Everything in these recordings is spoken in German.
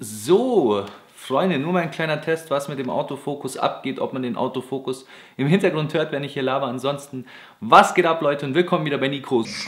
So, Freunde, nur mal ein kleiner Test, was mit dem Autofokus abgeht, ob man den Autofokus im Hintergrund hört, wenn ich hier laber. Ansonsten, was geht ab, Leute, und willkommen wieder bei Nikos.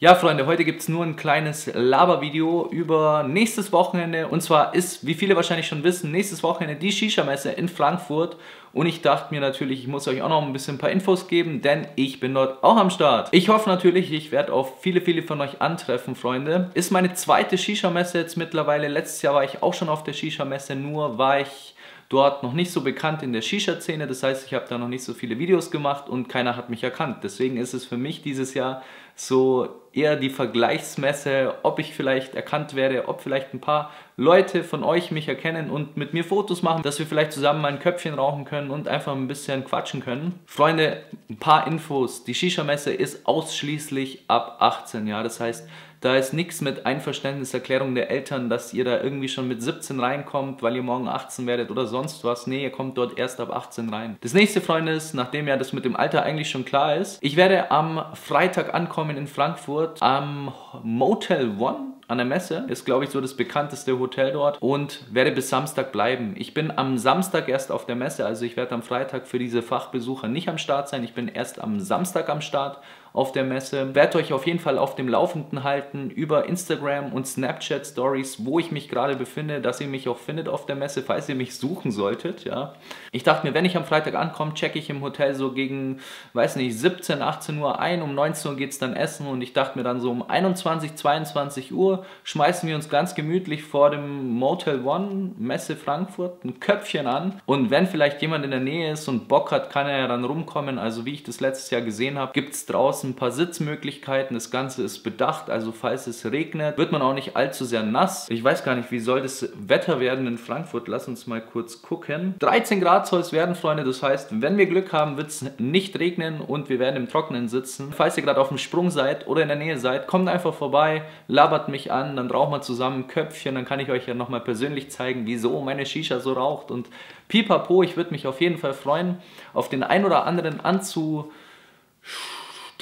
Ja, Freunde, heute gibt es nur ein kleines Labervideo über nächstes Wochenende. Und zwar ist, wie viele wahrscheinlich schon wissen, nächstes Wochenende die Shisha-Messe in Frankfurt. Und ich dachte mir natürlich, ich muss euch auch noch ein bisschen ein paar Infos geben, denn ich bin dort auch am Start. Ich hoffe natürlich, ich werde auch viele, viele von euch antreffen, Freunde. Ist meine zweite Shisha-Messe jetzt mittlerweile. Letztes Jahr war ich auch schon auf der Shisha-Messe, nur war ich dort noch nicht so bekannt in der Shisha-Szene. Das heißt, ich habe da noch nicht so viele Videos gemacht und keiner hat mich erkannt. Deswegen ist es für mich dieses Jahr so eher die Vergleichsmesse, ob ich vielleicht erkannt werde, ob vielleicht ein paar Leute von euch mich erkennen und mit mir Fotos machen, dass wir vielleicht zusammen ein Köpfchen rauchen können und einfach ein bisschen quatschen können. Freunde, ein paar Infos. Die Shisha-Messe ist ausschließlich ab 18 Jahren. Das heißt, da ist nichts mit Einverständniserklärung der Eltern, dass ihr da irgendwie schon mit 17 reinkommt, weil ihr morgen 18 werdet oder sonst was. Nee, ihr kommt dort erst ab 18 rein. Das nächste, Freunde, ist, nachdem ja das mit dem Alter eigentlich schon klar ist, ich werde am Freitag ankommen in Frankfurt am Motel One an der Messe. Ist, glaube ich, so das bekannteste Hotel dort und werde bis Samstag bleiben. Ich bin am Samstag erst auf der Messe, also ich werde am Freitag für diese Fachbesucher nicht am Start sein. Ich bin erst am Samstag am Start auf der Messe. Werde euch auf jeden Fall auf dem Laufenden halten über Instagram und Snapchat Stories, wo ich mich gerade befinde, dass ihr mich auch findet auf der Messe, falls ihr mich suchen solltet. Ja. Ich dachte mir, wenn ich am Freitag ankomme, checke ich im Hotel so gegen, weiß nicht, 17, 18 Uhr ein. Um 19 Uhr geht es dann essen und ich dachte mir dann so um 21, 22 Uhr schmeißen wir uns ganz gemütlich vor dem Motel One Messe Frankfurt ein Köpfchen an und wenn vielleicht jemand in der Nähe ist und Bock hat, kann er ja dann rumkommen. Also wie ich das letztes Jahr gesehen habe, gibt es draußen ein paar Sitzmöglichkeiten. Das Ganze ist bedacht, also falls es regnet, wird man auch nicht allzu sehr nass. Ich weiß gar nicht, wie soll das Wetter werden in Frankfurt. Lass uns mal kurz gucken. 13 Grad soll es werden, Freunde. Das heißt, wenn wir Glück haben, wird es nicht regnen und wir werden im Trockenen sitzen. Falls ihr gerade auf dem Sprung seid oder in der Nähe seid, kommt einfach vorbei, labert mich an, dann rauchen wir zusammen ein Köpfchen, dann kann ich euch ja nochmal persönlich zeigen, wieso meine Shisha so raucht und pipapo, ich würde mich auf jeden Fall freuen, auf den ein oder anderen anzu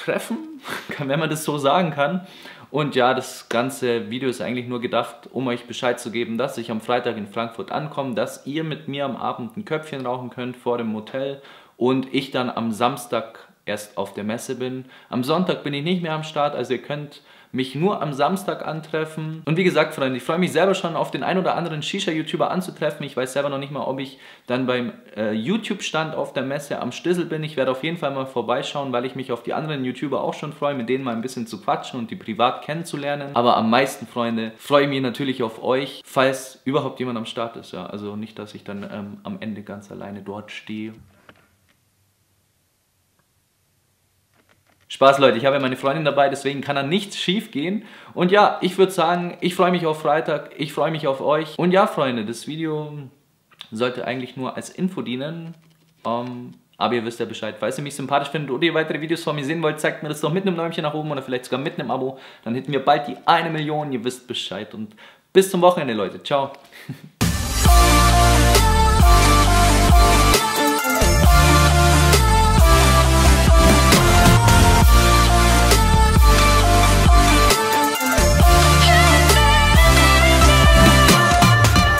treffen, wenn man das so sagen kann. Und ja, das ganze Video ist eigentlich nur gedacht, um euch Bescheid zu geben, dass ich am Freitag in Frankfurt ankomme, dass ihr mit mir am Abend ein Köpfchen rauchen könnt vor dem Hotel und ich dann am Samstag erst auf der Messe bin. Am Sonntag bin ich nicht mehr am Start, also ihr könnt mich nur am Samstag antreffen. Und wie gesagt, Freunde, ich freue mich selber schon auf den ein oder anderen Shisha-YouTuber anzutreffen. Ich weiß selber noch nicht mal, ob ich dann beim äh, YouTube-Stand auf der Messe am Stissel bin. Ich werde auf jeden Fall mal vorbeischauen, weil ich mich auf die anderen YouTuber auch schon freue, mit denen mal ein bisschen zu quatschen und die privat kennenzulernen. Aber am meisten, Freunde, freue ich mich natürlich auf euch, falls überhaupt jemand am Start ist. Ja. Also nicht, dass ich dann ähm, am Ende ganz alleine dort stehe. Spaß, Leute, ich habe ja meine Freundin dabei, deswegen kann da nichts schief gehen. Und ja, ich würde sagen, ich freue mich auf Freitag, ich freue mich auf euch. Und ja, Freunde, das Video sollte eigentlich nur als Info dienen. Um, ähm, aber ihr wisst ja Bescheid. Falls ihr mich sympathisch findet oder ihr weitere Videos von mir sehen wollt, zeigt mir das doch mit einem Däumchen nach oben oder vielleicht sogar mit einem Abo. Dann hätten wir bald die eine Million. Ihr wisst Bescheid. Und bis zum Wochenende, Leute. Ciao.